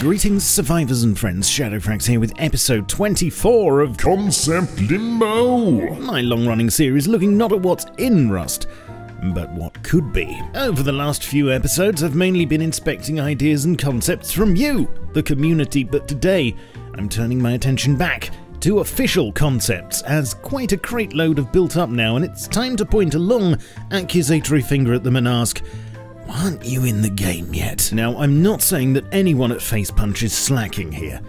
Greetings, survivors and friends. Shadowfrax here with episode 24 of Concept Limbo! my long running series looking not at what's in Rust, but what could be. Over the last few episodes, I've mainly been inspecting ideas and concepts from you, the community, but today I'm turning my attention back to official concepts, as quite a crate load have built up now, and it's time to point a long, accusatory finger at them and ask, Aren't you in the game yet? Now, I'm not saying that anyone at Facepunch is slacking here,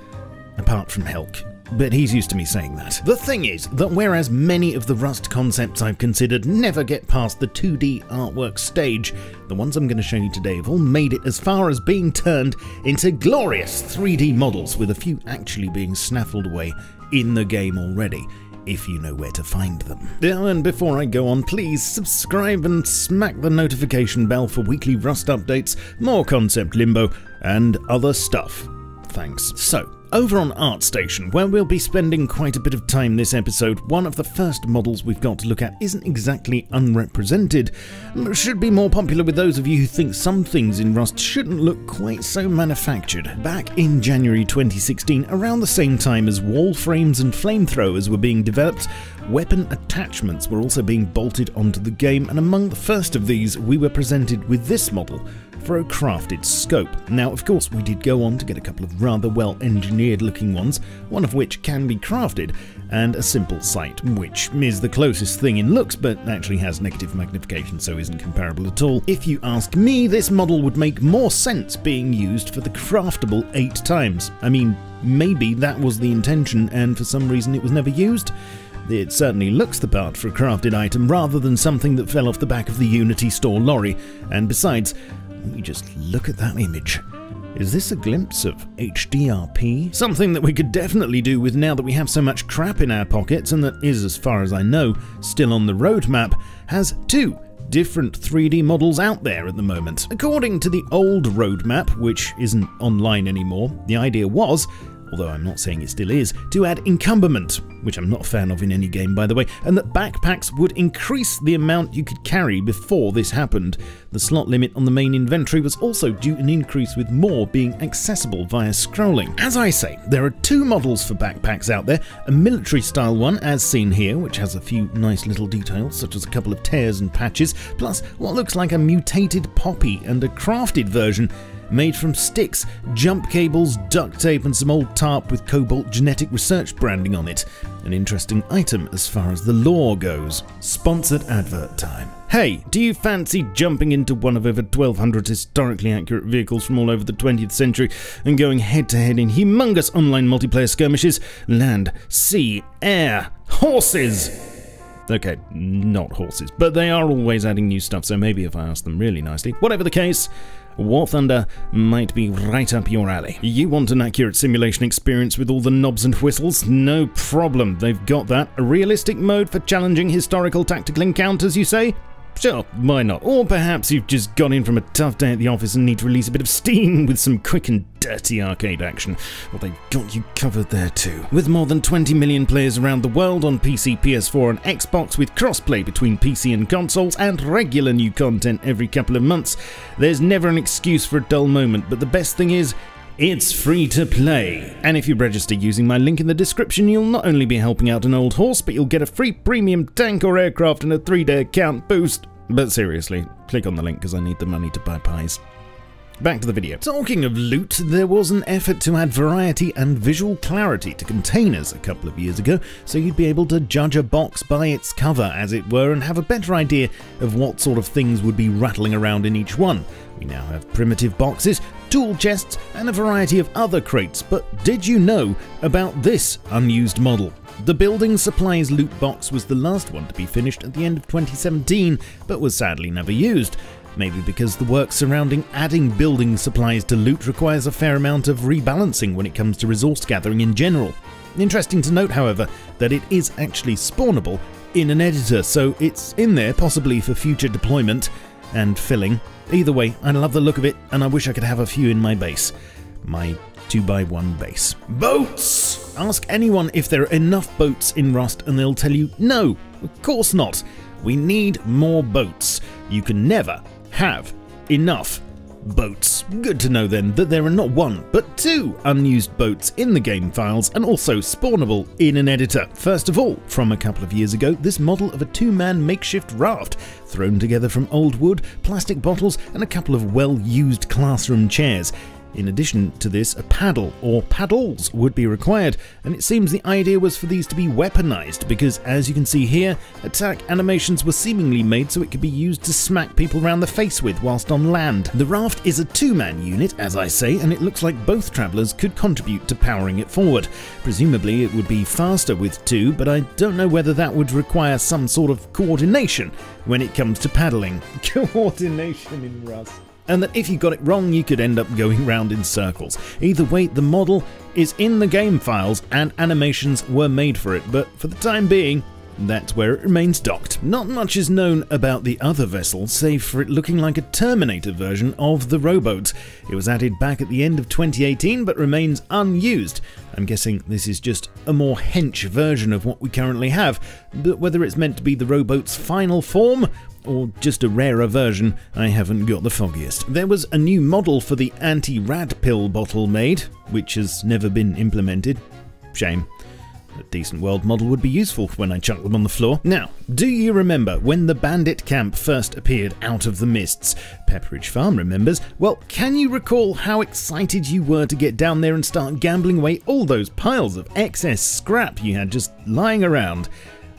apart from Helk. But he's used to me saying that. The thing is that whereas many of the Rust concepts I've considered never get past the 2D artwork stage, the ones I'm going to show you today have all made it as far as being turned into glorious 3D models, with a few actually being snaffled away in the game already if you know where to find them. Oh, and before I go on, please subscribe and smack the notification bell for weekly Rust updates, more Concept Limbo, and other stuff. Thanks. So, over on ArtStation, where we'll be spending quite a bit of time this episode, one of the first models we've got to look at isn't exactly unrepresented, but should be more popular with those of you who think some things in Rust shouldn't look quite so manufactured. Back in January 2016, around the same time as wall frames and flamethrowers were being developed, weapon attachments were also being bolted onto the game, and among the first of these, we were presented with this model for a crafted scope. Now, of course, we did go on to get a couple of rather well engineered looking ones, one of which can be crafted, and a simple sight, which is the closest thing in looks but actually has negative magnification so isn't comparable at all. If you ask me, this model would make more sense being used for the craftable eight times. I mean, maybe that was the intention and for some reason it was never used. It certainly looks the part for a crafted item rather than something that fell off the back of the Unity store lorry, and besides, let me just look at that image. Is this a glimpse of HDRP? Something that we could definitely do with now that we have so much crap in our pockets and that is, as far as I know, still on the roadmap, has two different 3D models out there at the moment. According to the old roadmap, which isn't online anymore, the idea was although I'm not saying it still is, to add encumberment, which I'm not a fan of in any game by the way, and that backpacks would increase the amount you could carry before this happened. The slot limit on the main inventory was also due an increase with more being accessible via scrolling. As I say, there are two models for backpacks out there, a military style one as seen here, which has a few nice little details such as a couple of tears and patches, plus what looks like a mutated poppy and a crafted version made from sticks, jump cables, duct tape, and some old tarp with Cobalt genetic research branding on it. An interesting item as far as the lore goes. Sponsored advert time. Hey, do you fancy jumping into one of over 1200 historically accurate vehicles from all over the 20th century and going head to head in humongous online multiplayer skirmishes? Land, sea, air, horses! Okay, not horses, but they are always adding new stuff, so maybe if I ask them really nicely. Whatever the case, War Thunder might be right up your alley. You want an accurate simulation experience with all the knobs and whistles? No problem, they've got that. A realistic mode for challenging historical tactical encounters, you say? Sure, why not? Or perhaps you've just got in from a tough day at the office and need to release a bit of steam with some quick and dirty arcade action. Well, they've got you covered there too. With more than 20 million players around the world on PC, PS4, and Xbox, with crossplay between PC and consoles, and regular new content every couple of months, there's never an excuse for a dull moment. But the best thing is, it's free to play. And if you register using my link in the description, you'll not only be helping out an old horse, but you'll get a free premium tank or aircraft and a 3 day account boost. But seriously, click on the link because I need the money to buy pies. Back to the video. Talking of loot, there was an effort to add variety and visual clarity to containers a couple of years ago, so you'd be able to judge a box by its cover, as it were, and have a better idea of what sort of things would be rattling around in each one. We now have primitive boxes, tool chests, and a variety of other crates, but did you know about this unused model? The building supplies loot box was the last one to be finished at the end of 2017, but was sadly never used. Maybe because the work surrounding adding building supplies to loot requires a fair amount of rebalancing when it comes to resource gathering in general. Interesting to note, however, that it is actually spawnable in an editor, so it's in there possibly for future deployment and filling. Either way, I love the look of it, and I wish I could have a few in my base. My 2x1 base. Boats! Ask anyone if there are enough boats in Rust, and they'll tell you no, of course not. We need more boats. You can never have enough Boats. Good to know then that there are not one, but two unused boats in the game files and also spawnable in an editor. First of all, from a couple of years ago, this model of a two-man makeshift raft, thrown together from old wood, plastic bottles and a couple of well-used classroom chairs. In addition to this, a paddle or paddles would be required, and it seems the idea was for these to be weaponized because, as you can see here, attack animations were seemingly made so it could be used to smack people around the face with whilst on land. The raft is a two man unit, as I say, and it looks like both travellers could contribute to powering it forward. Presumably, it would be faster with two, but I don't know whether that would require some sort of coordination when it comes to paddling. coordination in Rust and that if you got it wrong, you could end up going round in circles. Either way, the model is in the game files and animations were made for it, but for the time being, that's where it remains docked. Not much is known about the other vessel, save for it looking like a Terminator version of the rowboat. It was added back at the end of 2018 but remains unused. I'm guessing this is just a more hench version of what we currently have, but whether it's meant to be the rowboat's final form or just a rarer version, I haven't got the foggiest. There was a new model for the anti-rad pill bottle made, which has never been implemented. Shame. A decent world model would be useful when I chuck them on the floor. Now, do you remember when the bandit camp first appeared out of the mists? Pepperidge Farm remembers. Well, can you recall how excited you were to get down there and start gambling away all those piles of excess scrap you had just lying around?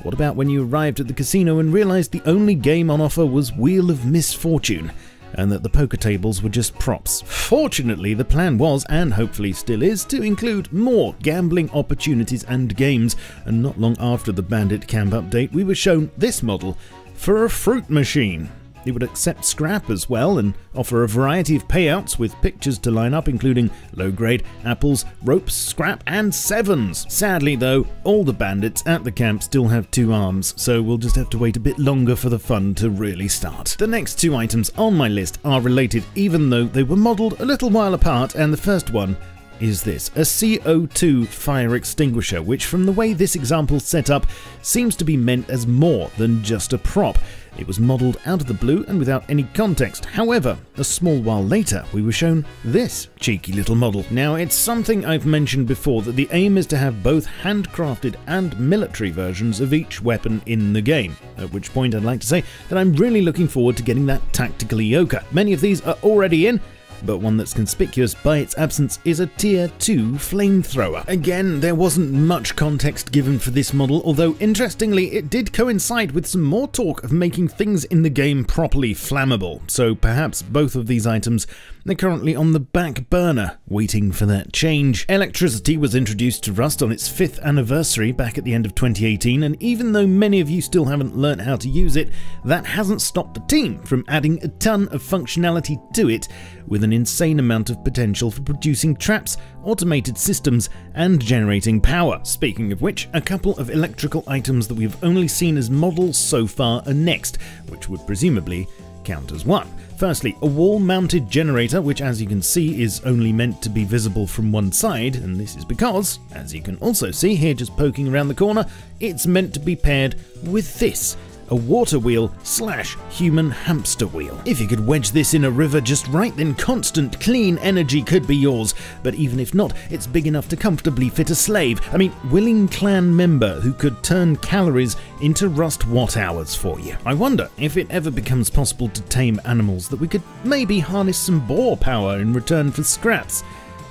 What about when you arrived at the casino and realised the only game on offer was Wheel of Misfortune? And that the poker tables were just props. Fortunately, the plan was, and hopefully still is, to include more gambling opportunities and games, and not long after the Bandit Camp update, we were shown this model for a fruit machine. It would accept scrap as well and offer a variety of payouts with pictures to line up, including low grade, apples, ropes, scrap, and sevens. Sadly, though, all the bandits at the camp still have two arms, so we'll just have to wait a bit longer for the fun to really start. The next two items on my list are related, even though they were modelled a little while apart, and the first one is this a CO2 fire extinguisher, which, from the way this example's set up, seems to be meant as more than just a prop. It was modelled out of the blue and without any context. However, a small while later, we were shown this cheeky little model. Now, it's something I've mentioned before that the aim is to have both handcrafted and military versions of each weapon in the game. At which point, I'd like to say that I'm really looking forward to getting that tactical Eoka. Many of these are already in, but one that's conspicuous by its absence is a Tier 2 flamethrower. Again, there wasn't much context given for this model, although interestingly, it did coincide with some more talk of making things in the game properly flammable, so perhaps both of these items they're currently on the back burner, waiting for that change. Electricity was introduced to Rust on its fifth anniversary back at the end of 2018, and even though many of you still haven't learnt how to use it, that hasn't stopped the team from adding a ton of functionality to it, with an insane amount of potential for producing traps, automated systems, and generating power. Speaking of which, a couple of electrical items that we've only seen as models so far are next, which would presumably count as one. Firstly, a wall-mounted generator, which as you can see is only meant to be visible from one side, and this is because, as you can also see here just poking around the corner, it's meant to be paired with this, a water wheel slash human hamster wheel. If you could wedge this in a river just right, then constant clean energy could be yours. But even if not, it's big enough to comfortably fit a slave. I mean, willing clan member who could turn calories into rust watt hours for you. I wonder if it ever becomes possible to tame animals that we could maybe harness some boar power in return for scraps.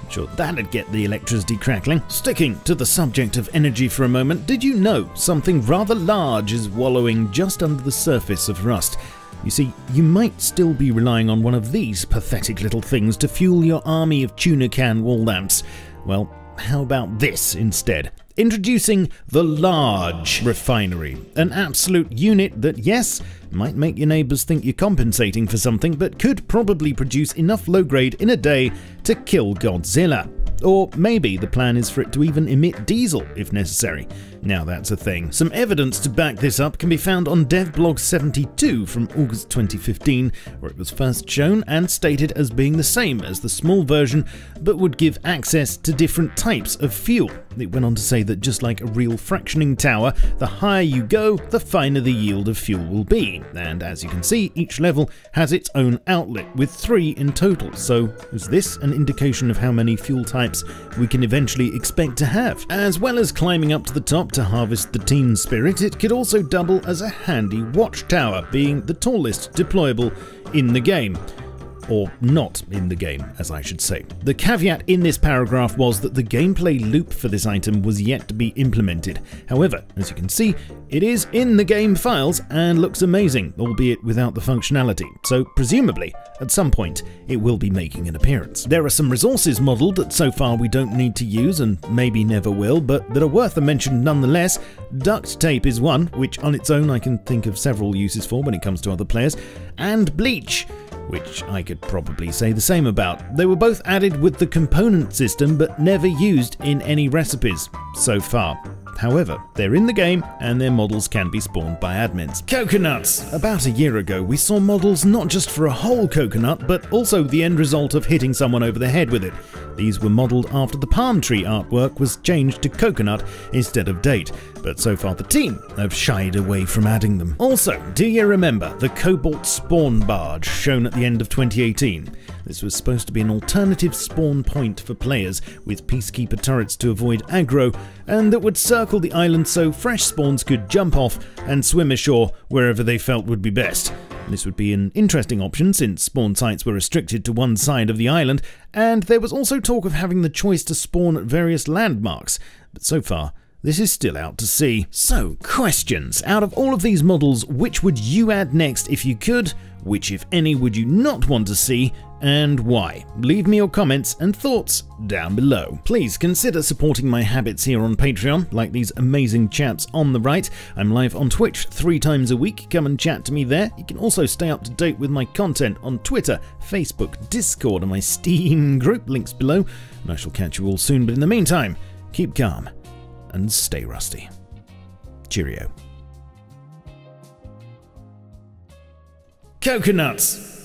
Sure, that'd get the electricity crackling. Sticking to the subject of energy for a moment, did you know something rather large is wallowing just under the surface of Rust? You see, you might still be relying on one of these pathetic little things to fuel your army of tuna can wall lamps. Well, how about this instead? Introducing the Large Refinery, an absolute unit that, yes, might make your neighbours think you're compensating for something, but could probably produce enough low grade in a day to kill Godzilla. Or maybe the plan is for it to even emit diesel if necessary. Now that's a thing. Some evidence to back this up can be found on DevBlog 72 from August 2015, where it was first shown and stated as being the same as the small version, but would give access to different types of fuel. It went on to say that just like a real fractioning tower, the higher you go, the finer the yield of fuel will be. And as you can see, each level has its own outlet, with three in total. So is this an indication of how many fuel types we can eventually expect to have? As well as climbing up to the top to harvest the teen spirit, it could also double as a handy watchtower, being the tallest deployable in the game or not in the game, as I should say. The caveat in this paragraph was that the gameplay loop for this item was yet to be implemented. However, as you can see, it is in the game files and looks amazing, albeit without the functionality, so presumably, at some point, it will be making an appearance. There are some resources modelled that so far we don't need to use and maybe never will, but that are worth a mention nonetheless. Duct tape is one, which on its own I can think of several uses for when it comes to other players, and bleach which I could probably say the same about. They were both added with the component system but never used in any recipes so far. However, they're in the game and their models can be spawned by admins. Coconuts! About a year ago, we saw models not just for a whole coconut, but also the end result of hitting someone over the head with it. These were modelled after the palm tree artwork was changed to coconut instead of date, but so far the team have shied away from adding them. Also, do you remember the Cobalt spawn barge shown at the end of 2018? This was supposed to be an alternative spawn point for players with peacekeeper turrets to avoid aggro, and that would circle the island so fresh spawns could jump off and swim ashore wherever they felt would be best. This would be an interesting option since spawn sites were restricted to one side of the island, and there was also talk of having the choice to spawn at various landmarks, but so far, this is still out to sea. So, questions. Out of all of these models, which would you add next if you could? Which, if any, would you not want to see? and why? Leave me your comments and thoughts down below. Please consider supporting my habits here on Patreon, like these amazing chaps on the right. I'm live on Twitch three times a week. Come and chat to me there. You can also stay up to date with my content on Twitter, Facebook, Discord, and my Steam group links below. And I shall catch you all soon, but in the meantime, keep calm and stay rusty. Cheerio. Coconuts!